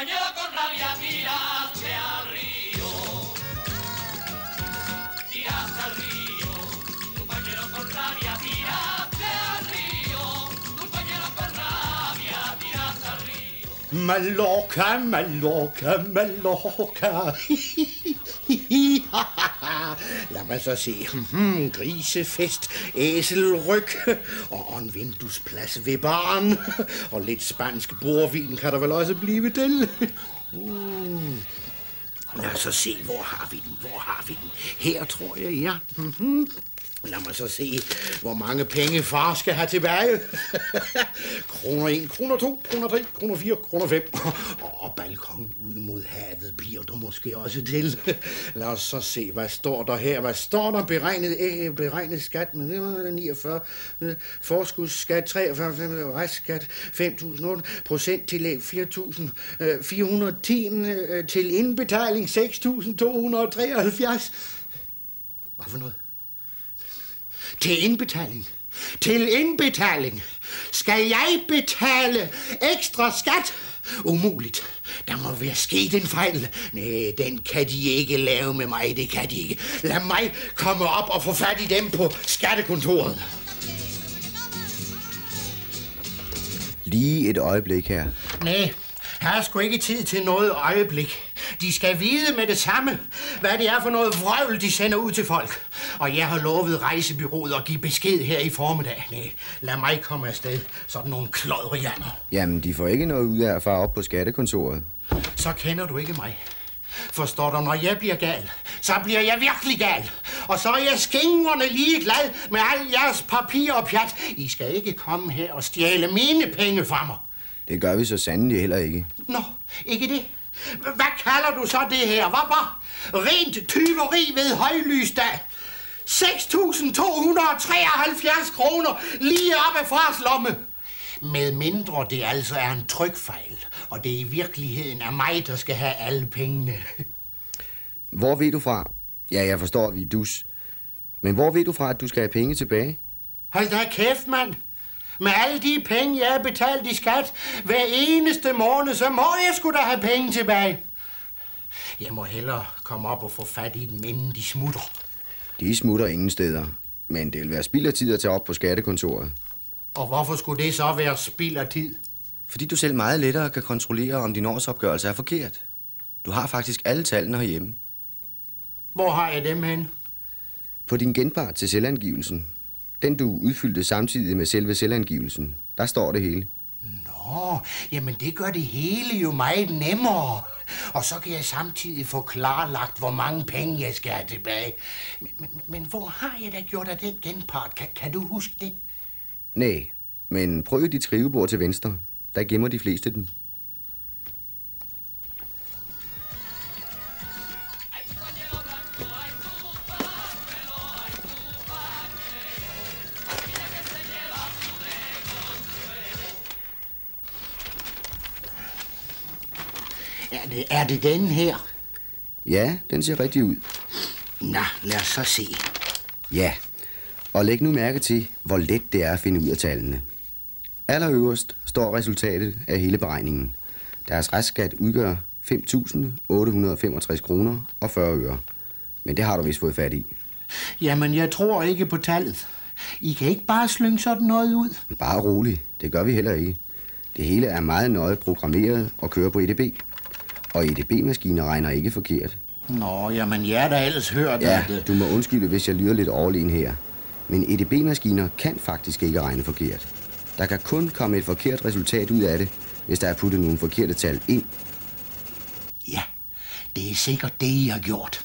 compañero con rabia tiraste al río. Tiraste al río. Compañero con rabia tiraste al río. Compañero con rabia tiraste al río. Mallorca, Mallorca, Mallorca. Lad mig så se. Hmm, grisefest, æselryg og en vinduesplads ved barn. Og lidt spansk bordvin kan der vel også blive til. Mm. Lad os så se, hvor har vi den, hvor har vi den? Her tror jeg, ja. Hmm, hmm. Lad mig så se, hvor mange penge far skal have tilbage. kroner 1, kroner 2, kroner 3, kroner 4, kroner 5. Og balkon ud mod havet bliver du måske også til. Lad os så se, hvad står der her? Hvad står der? Beregnet, øh, beregnet skat med 49, øh, forskudsskat 43, øh, restskat 5.008, procenttillæg 4.410, 410, øh, til indbetaling 6.273. Hvad for noget? Til indbetaling. Til indbetaling. Skal jeg betale ekstra skat? Umuligt. Der må være sket en fejl. Nej, den kan de ikke lave med mig. Det kan de ikke. Lad mig komme op og få fat i dem på skattekontoret. Lige et øjeblik her. Nej, her er sgu ikke tid til noget øjeblik. De skal vide med det samme, hvad det er for noget vrøvl, de sender ud til folk. Og jeg har lovet rejsebyrået at give besked her i formiddag. Nej, lad mig komme afsted. Sådan nogle klodrianer. Jamen, de får ikke noget ud af at fare op på skattekontoret. Så kender du ikke mig. Forstår du, når jeg bliver gal, så bliver jeg virkelig gal. Og så er jeg skingrende lige glad med al jeres papir og pjat. I skal ikke komme her og stjæle mine penge fra mig. Det gør vi så sandelig heller ikke. Nå, ikke det? Hvad kalder du så det her? Hvad bare? Rent tyveri ved højlysdag. 6.273 kroner lige op af fars lomme. Med mindre det altså er en trykfejl, og det i virkeligheden er mig, der skal have alle pengene. Hvor ved du fra? Ja, jeg forstår, at vi er dus. Men hvor ved du fra, at du skal have penge tilbage? Hold da kæft, mand. Med alle de penge, jeg har betalt i skat hver eneste måned, så må jeg sgu da have penge tilbage. Jeg må hellere komme op og få fat i den, inden de smutter. De smutter ingen steder. Men det vil være spild af tid at tage op på skattekontoret. Og hvorfor skulle det så være spild af tid? Fordi du selv meget lettere kan kontrollere, om din årsopgørelse er forkert. Du har faktisk alle tallene herhjemme. Hvor har jeg dem hen? På din genpart til selvangivelsen. Den du udfyldte samtidig med selve selvangivelsen. Der står det hele. Nå, jamen det gør det hele jo meget nemmere. Og så kan jeg samtidig få klarlagt, hvor mange penge jeg skal have tilbage. Men, men, men hvor har jeg da gjort af den genpart? Kan, kan du huske det? Nej, men prøv dit skrivebord til venstre. Der gemmer de fleste den. Det, den her? Ja, den ser rigtig ud. Nå, lad os så se. Ja, og læg nu mærke til, hvor let det er at finde ud af tallene. Allerøverst står resultatet af hele beregningen. Deres restskat udgør 5.865 kroner og 40 øre. Men det har du vist fået fat i. Jamen, jeg tror ikke på tallet. I kan ikke bare slynge sådan noget ud. Bare rolig, det gør vi heller ikke. Det hele er meget nøje programmeret og kører på EDB. Og EDB-maskiner regner ikke forkert. Nå, jamen, jeg har da ellers hørt, Ja, at... øh, du må undskylde, hvis jeg lyder lidt overlegen her. Men EDB-maskiner kan faktisk ikke regne forkert. Der kan kun komme et forkert resultat ud af det, hvis der er puttet nogle forkerte tal ind. Ja, det er sikkert det, I har gjort.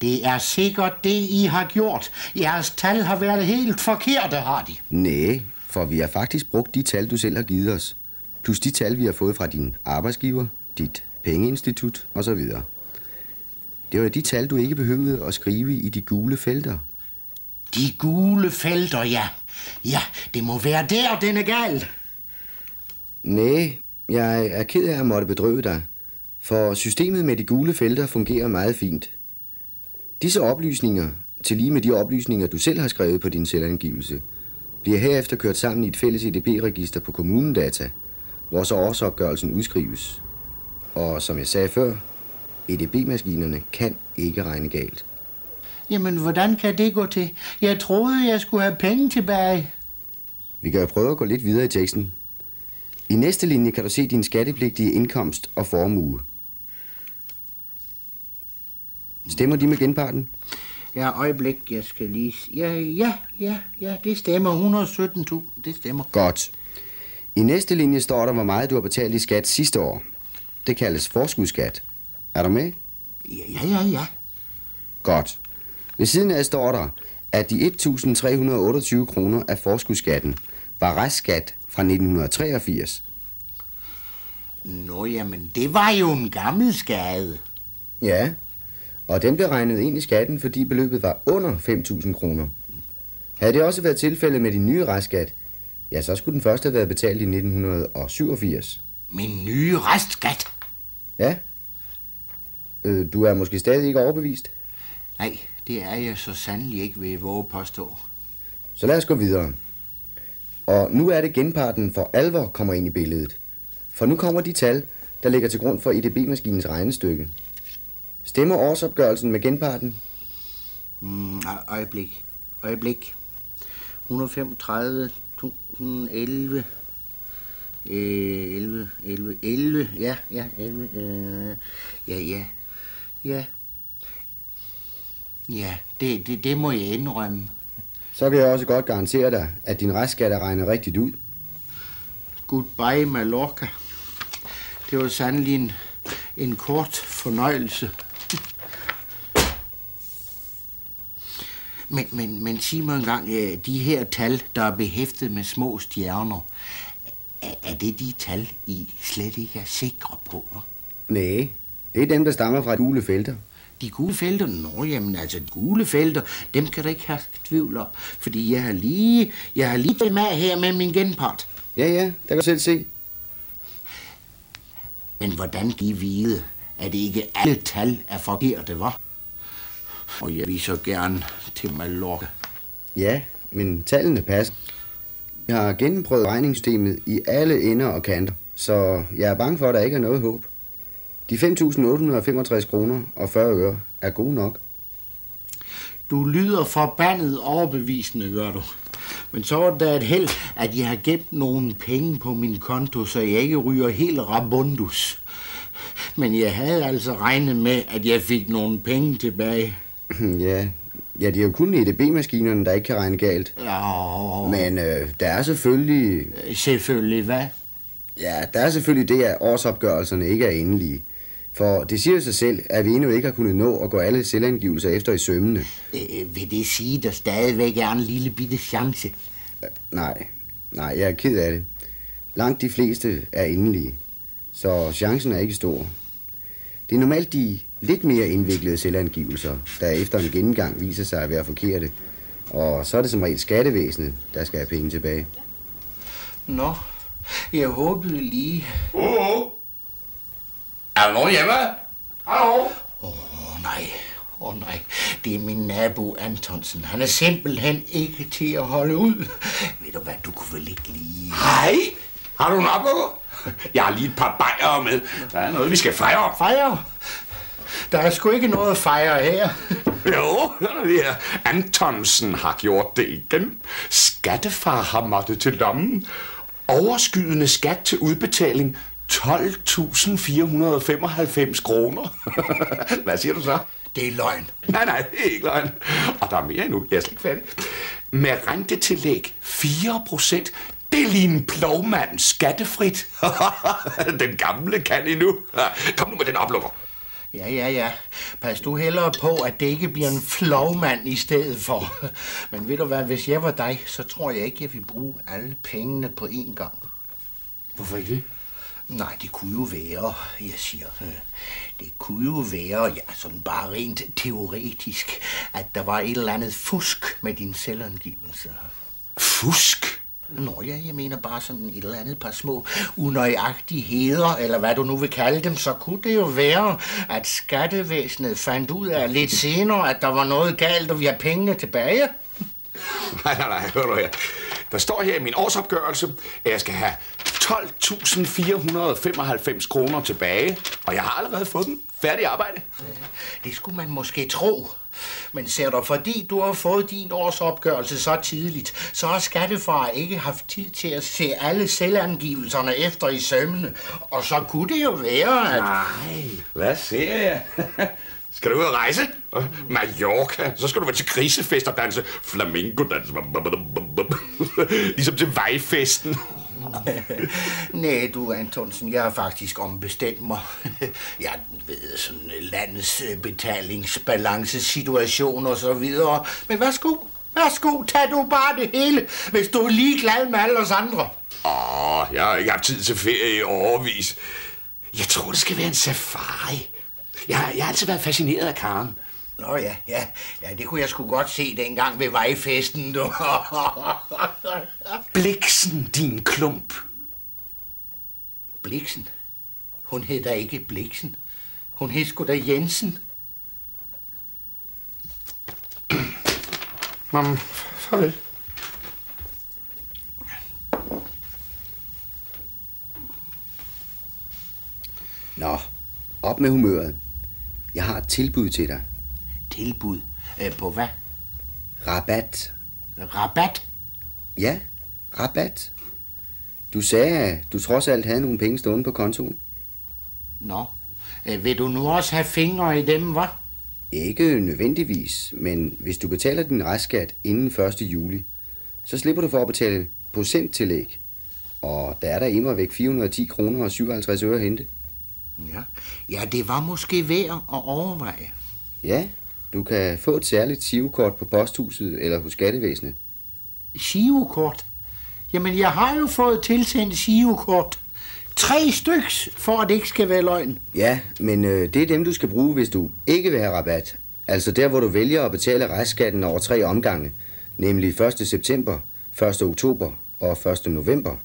Det er sikkert det, I har gjort. Jeres tal har været helt forkerte, har de. Nej, for vi har faktisk brugt de tal, du selv har givet os. Plus de tal, vi har fået fra din arbejdsgiver, dit pengeinstitut osv. Det var de tal, du ikke behøvede at skrive i de gule felter. De gule felter, ja. Ja, det må være der, den er gal. Nej, jeg er ked af at måtte bedrøve dig, for systemet med de gule felter fungerer meget fint. Disse oplysninger, til lige med de oplysninger, du selv har skrevet på din selvangivelse, bliver herefter kørt sammen i et fælles EDB-register på kommunedata, hvor så årsopgørelsen udskrives. Og som jeg sagde før, EDB-maskinerne kan ikke regne galt. Jamen, hvordan kan det gå til? Jeg troede, jeg skulle have penge tilbage. Vi kan jo prøve at gå lidt videre i teksten. I næste linje kan du se din skattepligtige indkomst og formue. Stemmer de med genparten? Ja, øjeblik, jeg skal lige... Ja, ja, ja, ja, det stemmer. 117.000, det stemmer. Godt. I næste linje står der, hvor meget du har betalt i skat sidste år. Det kaldes forskudsskat. Er du med? Ja, ja, ja. Godt. Ved siden af står der, at de 1.328 kroner af forskudskatten var restskat fra 1983. Nå, jamen, det var jo en gammel skade. Ja, og den blev regnet ind i skatten, fordi beløbet var under 5.000 kroner. Havde det også været tilfældet med din nye restskat, ja, så skulle den første have været betalt i 1987. Min nye restskat. Ja. Øh, du er måske stadig ikke overbevist, Nej, det er jeg så sandelig ikke ved våge påstå. så lad os gå videre. Og nu er det genparten for alvor kommer ind i billedet. For nu kommer de tal, der ligger til grund for EDB-maskinens regnestykke. Stemmer årsopgørelsen med genparten? Mm, øj- øjeblik. Øjeblik. 135, 1011, øh, 11, 11, 11, ja, ja, 11, øh, ja, ja, ja. Ja, det, det, det må jeg indrømme. Så kan jeg også godt garantere dig, at din restskat er regnet rigtigt ud. Goodbye, Mallorca. Det var sandelig en, en kort fornøjelse. Men, men, men sig mig engang, de her tal, der er behæftet med små stjerner, er, er det de tal, I slet ikke er sikre på, hva'? Nej, det er dem, der stammer fra gule felter. De gule felter, nå jamen altså, de gule felter, dem kan der ikke have tvivl om, fordi jeg har lige, jeg har lige det med her med min genpart. Ja, ja, der kan du selv se. Men hvordan kan I vide, at ikke alle tal er forkerte, var? Og jeg viser gerne til Mallorca. Ja, men tallene passer. Jeg har gennemprøvet regningssystemet i alle ender og kanter, så jeg er bange for, at der ikke er noget håb. De 5.865 kroner og 40 øre er gode nok. Du lyder forbandet overbevisende, gør du. Men så var det da et held, at jeg har gemt nogle penge på min konto, så jeg ikke ryger helt rabundus. Men jeg havde altså regnet med, at jeg fik nogle penge tilbage. ja, ja, det er jo kun EDB-maskinerne, der ikke kan regne galt. Ja, Men øh, der er selvfølgelig, selvfølgelig, hvad? ja, der er selvfølgelig det, at årsopgørelserne ikke er endelige. For det siger jo sig selv, at vi endnu ikke har kunnet nå at gå alle selvangivelser efter i sømmene. Øh, vil det sige, at der stadigvæk er en lille bitte chance? Nej, nej, jeg er ked af det. Langt de fleste er endelige, så chancen er ikke stor. Det er normalt de lidt mere indviklede selvangivelser, der efter en gennemgang viser sig at være forkerte. Og så er det som regel skattevæsenet, der skal have penge tilbage. Nå, jeg håbede lige... Åh, oh. Er der nogen hjemme? Hallo? Åh oh, nej, åh oh, nej, det er min nabo Antonsen. Han er simpelthen ikke til at holde ud. Ved du hvad, du kunne vel ikke lige... Hej. Har du en opgave? Jeg har lige et par bajere med. Der er noget, vi skal fejre. Fejre? Der er sgu ikke noget at fejre her. Jo, er. Antonsen har gjort det igen. Skattefar har måttet til lommen. Overskydende skat til udbetaling 12.495 kroner. Hvad siger du så? Det er løgn. Nej, nej, det er ikke løgn. Og der er mere endnu. Jeg er slet ikke færdig. Med rentetillæg 4 procent. Det er lige en plovmand skattefrit. Den gamle kan endnu. Kom nu med den oplukker. Ja, ja, ja. Pas du hellere på, at det ikke bliver en flovmand i stedet for. Men ved du hvad, hvis jeg var dig, så tror jeg ikke, jeg vil bruge alle pengene på én gang. Hvorfor ikke det? Nej, det kunne jo være, jeg siger, det kunne jo være, ja, sådan bare rent teoretisk, at der var et eller andet fusk med din selvangivelse. Fusk? Nå ja, jeg mener bare sådan et eller andet par små unøjagtigheder, eller hvad du nu vil kalde dem, så kunne det jo være, at skattevæsenet fandt ud af lidt senere, at der var noget galt, og vi har pengene tilbage. Nej, nej, nej, hør du her. Der står her i min årsopgørelse, at jeg skal have 12.495 kroner tilbage, og jeg har allerede fået dem. Færdig arbejde. Det skulle man måske tro. Men ser du, fordi du har fået din årsopgørelse så tidligt, så har skattefar ikke haft tid til at se alle selvangivelserne efter i sømmene. Og så kunne det jo være, at... Nej, hvad ser jeg? Skal du ud og rejse? Mallorca. Så skal du være til grisefest og danse flamingo-dans. Ligesom til vejfesten. Nej, du Antonsen, jeg har faktisk ombestemt mig. Jeg ved sådan øh, landets øh, betalingsbalancesituation og så videre. Men værsgo, værsgo, tag du bare det hele, hvis du er ligeglad med alle os andre. Åh, jeg har ikke haft tid til ferie i overvis. Jeg tror, det skal være en safari. Jeg, jeg har altid været fascineret af Karen. Nå ja, ja, ja, det kunne jeg sgu godt se dengang ved vejfesten, du. Bliksen, din klump. Bliksen? Hun hed da ikke Bliksen. Hun hed sgu da Jensen. Mam, farvel. Nå, op med humøret. Jeg har et tilbud til dig. Tilbud? Øh, på hvad? Rabat. Rabat? Ja, rabat. Du sagde, at du trods alt havde nogle penge stående på kontoen. Nå, øh, vil du nu også have fingre i dem, hva'? Ikke nødvendigvis, men hvis du betaler din restskat inden 1. juli, så slipper du for at betale procenttillæg. Og der er der immer væk 410 kroner og 57 øre at hente. Ja. ja, det var måske værd at overveje. Ja, du kan få et særligt sivekort på posthuset eller hos skattevæsenet. Sivekort? Jamen, jeg har jo fået tilsendt sivekort. Tre styks, for at det ikke skal være løgn. Ja, men øh, det er dem, du skal bruge, hvis du ikke vil have rabat. Altså der, hvor du vælger at betale restskatten over tre omgange. Nemlig 1. september, 1. oktober og 1. november.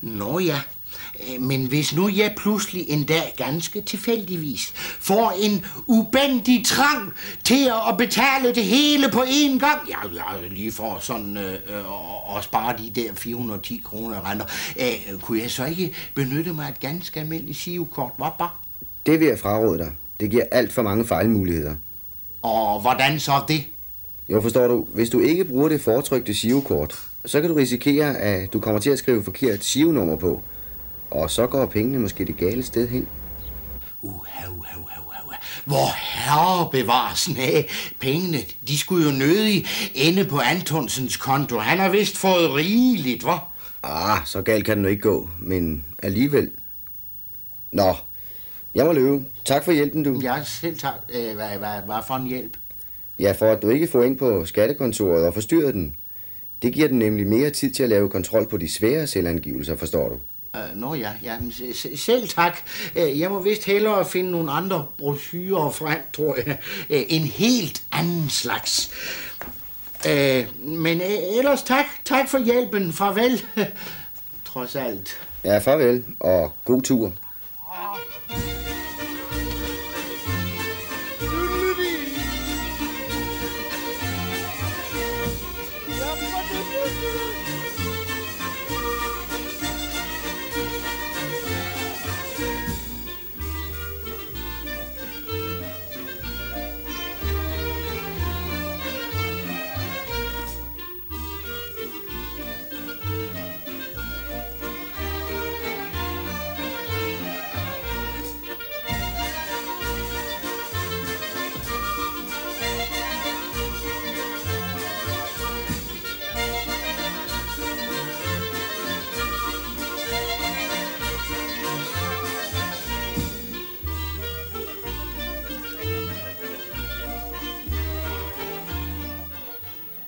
Nå ja, men hvis nu jeg pludselig en dag ganske tilfældigvis får en ubendig trang til at betale det hele på én gang, ja, jeg lige for sådan øh, øh, at spare de der 410 kroner renter, øh, kunne jeg så ikke benytte mig af et ganske almindeligt sivekort, hvad bare? Det vil jeg fraråde dig. Det giver alt for mange fejlmuligheder. Og hvordan så det? Jo, forstår du, hvis du ikke bruger det foretrykte sivekort, så kan du risikere, at du kommer til at skrive forkert sivenummer på. Og så går pengene måske det gale sted hen. Uha, uha, uha, uha. Hvor herre bevares af pengene. De skulle jo nødig ende på Antonsens konto. Han har vist fået rigeligt, hva'? Ah, så galt kan det nu ikke gå, men alligevel. Nå, jeg må løbe. Tak for hjælpen, du. Ja, selv tak. Øh, hvad, hvad, hvad for en hjælp? Ja, for at du ikke får ind på skattekontoret og forstyrrer den. Det giver den nemlig mere tid til at lave kontrol på de svære selvangivelser, forstår du. Uh, nå ja, ja selv tak. Uh, jeg må vist hellere finde nogle andre brochurer frem, tror jeg. Uh, en helt anden slags. Uh, men uh, ellers tak. Tak for hjælpen. Farvel. Trods alt. Ja, farvel. Og god tur.